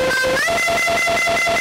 何?